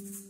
Mm-hmm.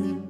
Mm-hmm.